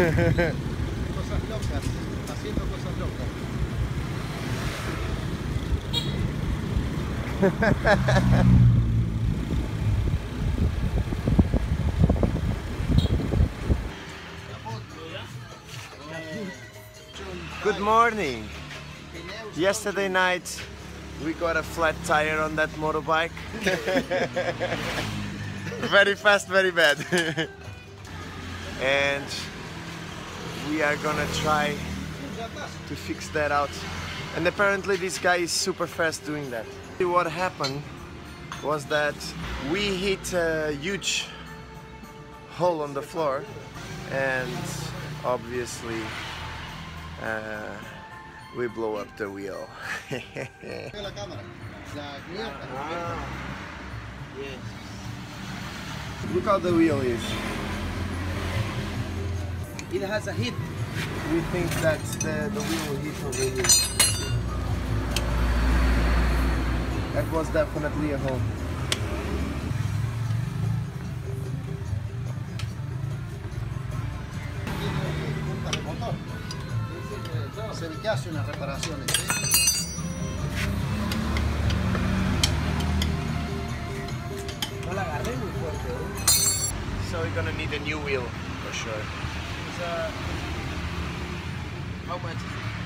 Cosas locas, haciendo cosas locas. Good morning. Yesterday night we got a flat tire on that motorbike. very fast, very bad. and we are gonna try to fix that out. And apparently this guy is super fast doing that. What happened was that we hit a huge hole on the floor and obviously uh, we blow up the wheel. Veo la cámara. La mierda. Look how the wheel is. It has a hit. We think that the, the wheel hit over here. That was definitely a hole. Tiene culpa del motor. Se ve que hace unas reparaciones. No la agarré muy fuerte, ¿eh? So we're gonna need a new wheel for sure. Sea, how much is it?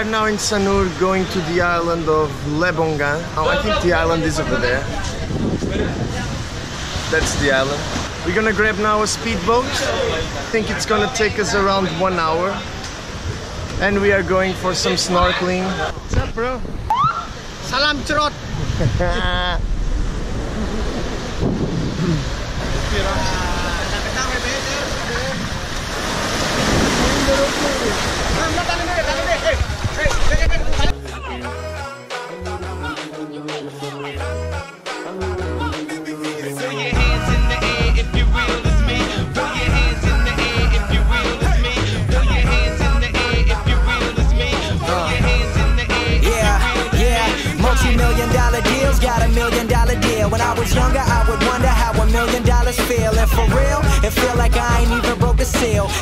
Are now in Sanur going to the island of Lembongan. Oh, I think the island is over there. That's the island. We're gonna grab now a speedboat. I think it's gonna take us around one hour. And we are going for some snorkeling. What's up, bro? Salam cerot. Throw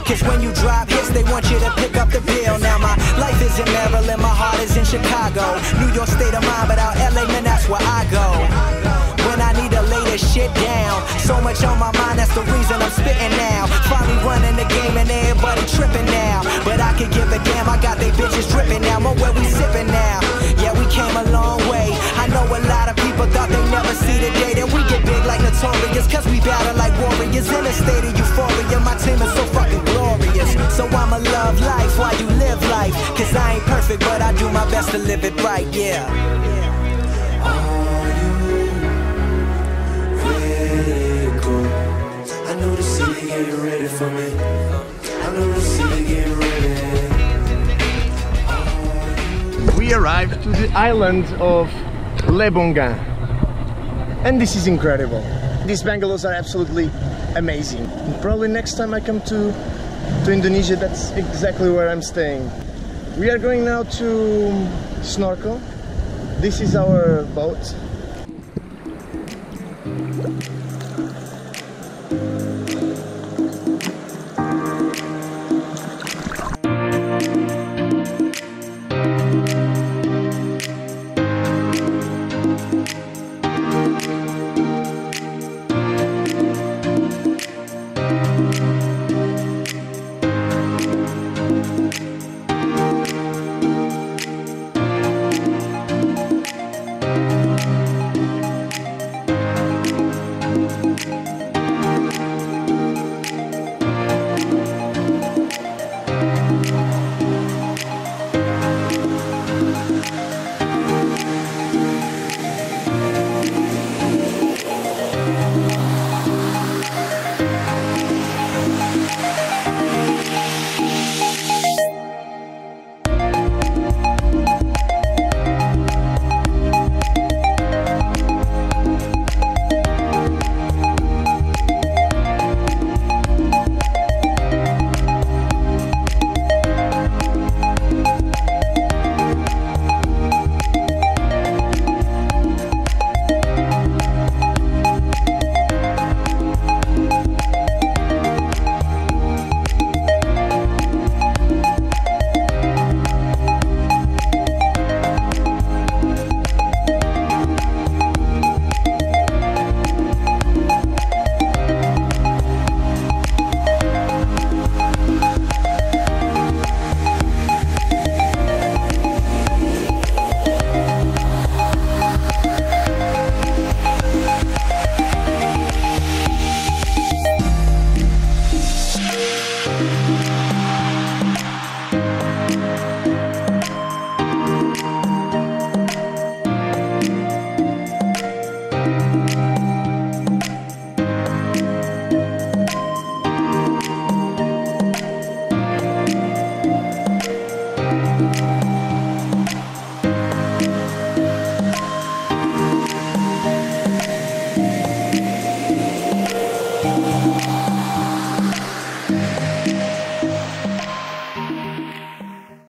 Cause when you drop hits, they want you to pick up the bill. Now my life is in Maryland, my heart is in Chicago. New York state of mind, but out LA, man, that's where I go. When I need to lay this shit down. So much on my mind, that's the reason I'm spitting now. Finally running the game and everybody tripping now. But I could give a damn, I got they bitches dripping now. More where we sipping now. Yeah, we came a long way. I know a lot of people thought they never see the day that we get big like notorious. Cause we battle like warriors in a state of euphoria. My team is Love life while you live life. Cause I ain't perfect, but I do my best to live it right, yeah. We arrived to the island of Lembongan. And this is incredible. These bungalows are absolutely amazing. Probably next time I come to, to Indonesia, that's exactly where I'm staying. We are going now to snorkel. This is our boat.